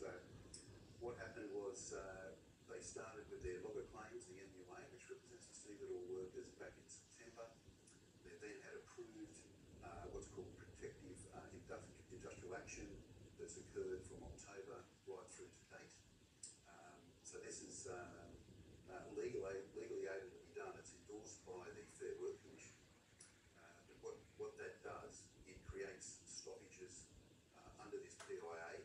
So what happened was uh, they started with their log of claims, the MUA, which represents the stevedore workers, back in September. They then had approved uh, what's called protective uh, industrial action that's occurred from October right through to date. Um, so this is um, uh, legally, legally able to be done. It's endorsed by the Fair Work Commission. Uh, but what, what that does, it creates stoppages uh, under this PIA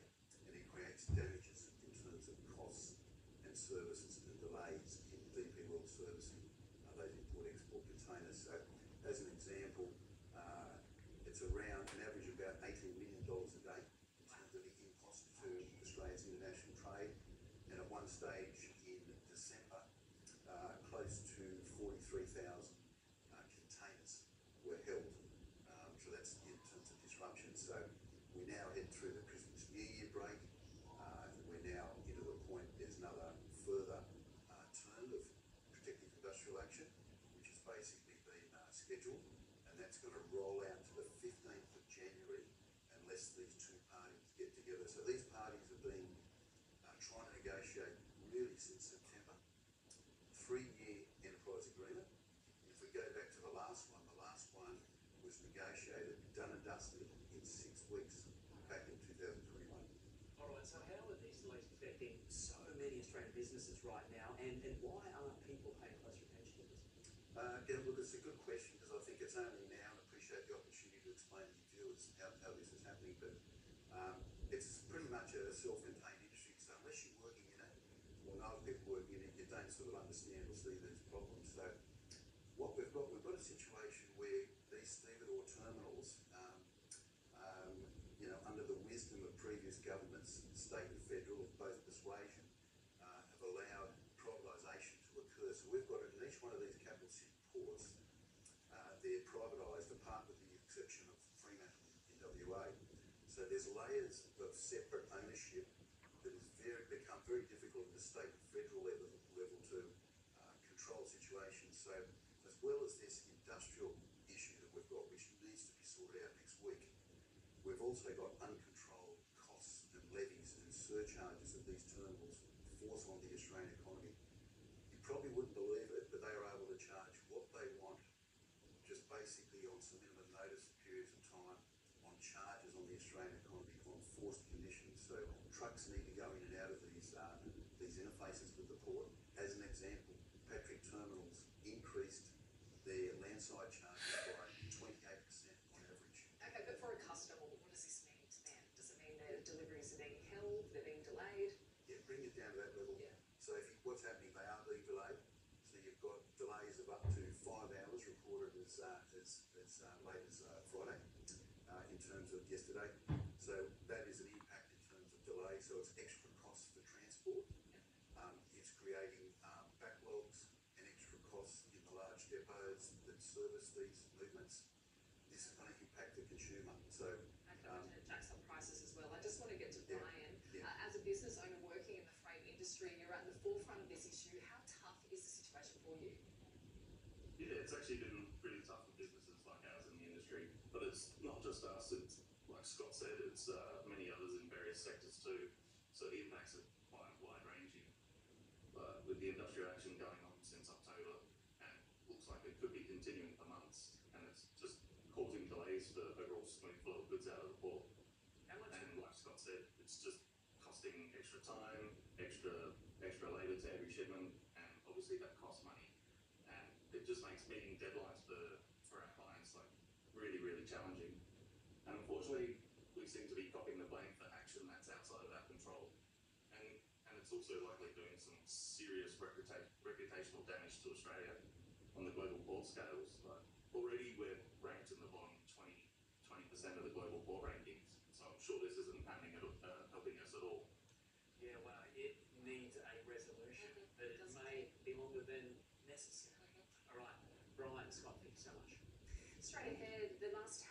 and it creates damages in terms of costs and services and delays in DP World servicing uh, those import-export containers. So as an example, uh, it's around an average of about $18 million a day in terms of the impost to Australia's international trade. And at one stage in December, uh, close to 43,000 uh, containers were held. Um, so that's in terms of disruption. So we now head through the Christmas New Year break. Uh, and we're now into the point there's another further uh, term of protective industrial action, which has basically uh, and that's going to roll out to the 15th of January unless these two parties get together. So these parties have been uh, trying to negotiate really since September. Three-year enterprise agreement. If we go back to the last one, the last one was negotiated, done and dusted in six weeks back in 2021. All right, so how are these delays affecting so many Australian businesses right now, and, and why aren't people paying closer attention to this? Uh, yeah, look, it's a good question because I think it's only now, and I appreciate the opportunity to explain to your viewers how, how this is happening, but um, it's pretty much a self-contained industry, so unless you're working in it or know people working in it, you don't sort of understand or see these problems. So what we've got, we've got a situation where these stevedore terminals, um, um, you know, under the wisdom of previous governments, state and federal, of both persuasion, uh, have allowed privatisation to occur. So we've got in each one of these capital city ports, uh, they're privatised apart with the exception of Fremantle in WA. So there's layers of separate ownership that has very, become very difficult at the state and federal level, level to uh, control situations. So as well as this industrial issue that we've got, which needs to be sorted out next week, we've also got uncontrolled costs and levies and surcharges that these terminals force on the Australian economy. You probably wouldn't believe it, but they are able to charge what they want, just basically on some minimum notice periods of time, on charges on the Australian economy, on forced conditions. So trucks need to go in and out of these uh, these interfaces with the port. As an example, Patrick Terminals increased charges by 28% on average. Okay, but for a customer, what does this mean to them? Does it mean their deliveries are being held, they're being delayed? Yeah, bring it down to that level. Yeah. So if you, what's happening, they are being delayed. So you've got delays of up to five hours reported as uh, as, as uh, late as uh, Friday uh, in terms of yesterday. So that is an impact in terms of delay. So it's extra costs for transport. Um, it's creating um, backlogs and extra costs in the large depots that service these movements. This is going to impact the consumer. So Okay, Um, um, jacks up prices as well. I just want to get to Yeah, Brian. yeah. Uh, as a business owner working in the freight industry, you're at the forefront of this issue. How tough is the situation for you? Yeah, it's actually been pretty tough for businesses like ours in the industry, but it's not just us. It's like Scott said, it's uh, many others in various sectors too. So the impacts are quite wide ranging. But with the industrial action going on since October, and looks like it could be continuing for months, and it's just causing delays for overall smooth flow of goods out of the port. How much? And like Scott said, it's just costing extra time, extra extra labour to every shipment, and obviously that costs money. And it just makes meeting deadlines for, for our clients like really, really challenging. And unfortunately, we seem to be copying the blame for action that's outside of our control. And and it's also likely doing some serious reputa- reputational damage to Australia on the global port scales. Like already we're ranked in the bottom 20 percent of the global port rankings. So I'm sure this isn't happening at, uh, helping us at all. Yeah, well, it needs a resolution, Mhm, but it doesn't may be longer than necessary. All right, Brian, Scott, thank you so much. Straight ahead, the last